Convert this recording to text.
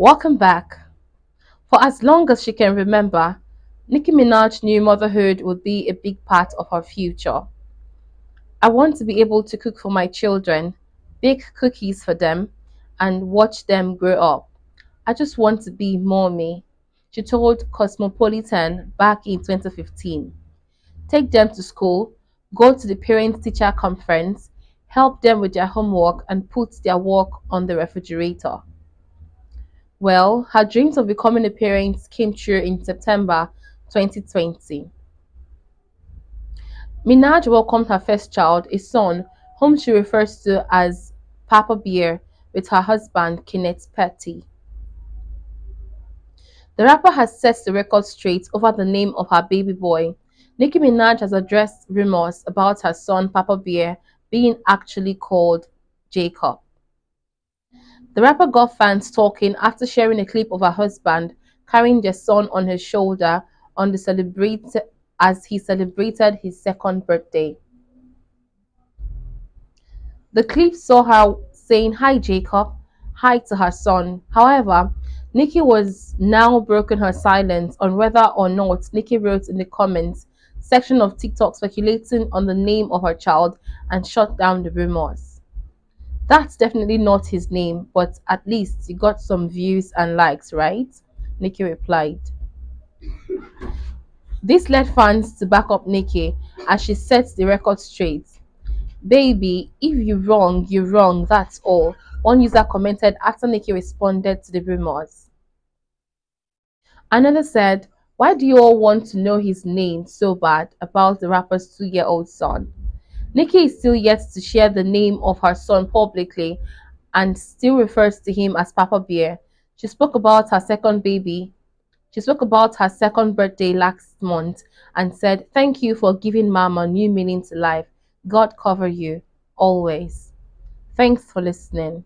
Welcome back. For as long as she can remember, Nicki Minaj knew motherhood would be a big part of her future. I want to be able to cook for my children, bake cookies for them, and watch them grow up. I just want to be mommy, she told Cosmopolitan back in 2015. Take them to school, go to the parent teacher conference, help them with their homework, and put their work on the refrigerator. Well, her dreams of becoming a parent came true in September 2020. Minaj welcomed her first child, a son, whom she refers to as Papa Bear, with her husband, Kenneth Petty. The rapper has set the record straight over the name of her baby boy. Nicki Minaj has addressed rumors about her son, Papa Bear, being actually called Jacob. The rapper got fans talking after sharing a clip of her husband carrying their son on his shoulder on the celebrate as he celebrated his second birthday. The clip saw her saying hi Jacob, hi to her son. However, Nicki was now broken her silence on whether or not Nicki wrote in the comments section of TikTok speculating on the name of her child and shut down the rumors. That's definitely not his name, but at least he got some views and likes, right? Nicki replied. This led fans to back up Nicki as she sets the record straight. Baby, if you're wrong, you're wrong, that's all. One user commented after Nicki responded to the rumors. Another said, Why do you all want to know his name so bad about the rapper's two year old son? Nicki is still yet to share the name of her son publicly and still refers to him as Papa Bear. She spoke about her second baby. She spoke about her second birthday last month and said, Thank you for giving Mama new meaning to life. God cover you always. Thanks for listening.